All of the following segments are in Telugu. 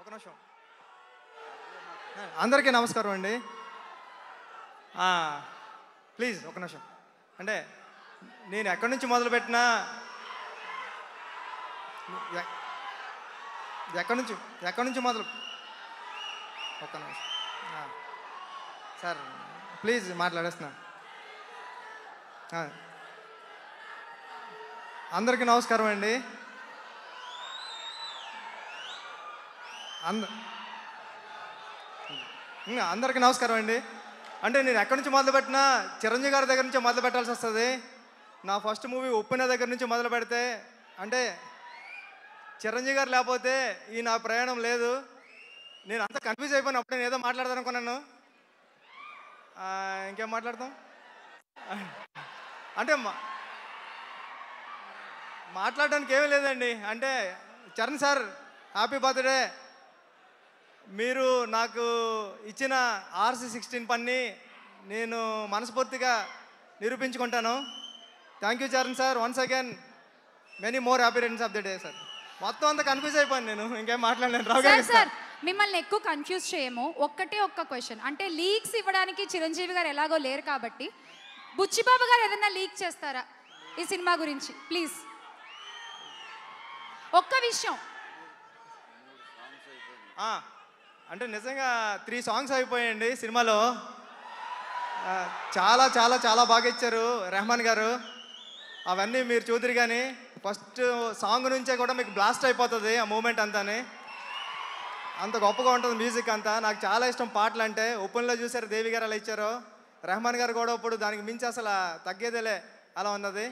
ఒక నిమిషం. అందరికీ నమస్కారం అండి. ప్లీజ్ ఒక నిమిషం. అంటే నేను ఎక్కడి నుంచి మొదలుపెట్టినా ఎక్కడి నుంచి ఎక్కడి నుంచి మొదలు? ఒక్క నిమిషం. సార్ ప్లీజ్ మాట్లాడేస్తున్నా. అందరికీ నమస్కారం అండి. అంద అందరికీ నమస్కారం అండి. అంటే నేను ఎక్కడి నుంచి మొదలుపెట్టినా చిరంజీవి గారి దగ్గర నుంచి మొదలు పెట్టాల్సి వస్తుంది. నా ఫస్ట్ మూవీ ఉప్పిన దగ్గర నుంచి మొదలు పెడితే అంటే చిరంజీవి గారు లేకపోతే ఈ నా ప్రయాణం లేదు. నేను అంత కన్ఫ్యూజ్ అయిపోయిన అప్పుడు నేను ఏదో మాట్లాడదాం అనుకున్నాను. ఇంకేం మాట్లాడతాం? అంటే మా మాట్లాడడానికి ఏమీ లేదండి. అంటే చరణ్ సార్ హ్యాపీ బర్త్డే మీరు నాకు ఇచ్చిన ఆర్సీ సిక్స్టీన్ పని నేను మనస్ఫూర్తిగా నిరూపించుకుంటాను. Thank you Charan sir once again many more happy returns of the day sir మొత్తం అంతా కన్ఫ్యూజ్ అయిపోయాను నేను. ఇంకేం మాట్లాడలేను. రావు సార్ మిమ్మల్ని ఎక్కువ కన్ఫ్యూజ్ చేయము. ఒక్కటే ఒక్క క్వశ్చన్ అంటే లీక్స్ ఇవ్వడానికి చిరంజీవి గారు ఎలాగో లేరు కాబట్టి బుచ్చిబాబు గారు ఏదైనా లీక్ చేస్తారా ఈ సినిమా గురించి? ప్లీజ్ ఒక్క విషయం. అంటే నిజంగా త్రీ సాంగ్స్ అయిపోయాయండి సినిమాలో. చాలా చాలా చాలా బాగా ఇచ్చారు రెహమాన్ గారు. అవన్నీ మీరు చూద్దరు కానీ ఫస్ట్ సాంగ్ నుంచే కూడా మీకు బ్లాస్ట్ అయిపోతుంది ఆ మూమెంట్ అంతాని. అంత గొప్పగా ఉంటుంది మ్యూజిక్ అంతా. నాకు చాలా ఇష్టం పాటలు అంటే ఓపెన్లో చూసారు దేవి గారు అలా ఇచ్చారు. రెహమాన్ గారు కూడా ఇప్పుడు దానికి మించి అసలు తగ్గేదేలే అలా ఉన్నది.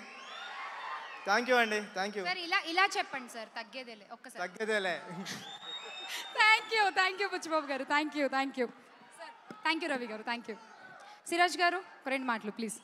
థ్యాంక్ యూ అండి థ్యాంక్ యూ ఇలా ఇలా చెప్పండి సార్ తగ్గేదేలే ఒక్కసారి. తగ్గేదేలే. Thank you thank you Buchibabu గారు. Thank you thank you thank you Ravi గారు. థ్యాంక్ యూ సిరాజ్ గారు రెండు మాటలు ప్లీజ్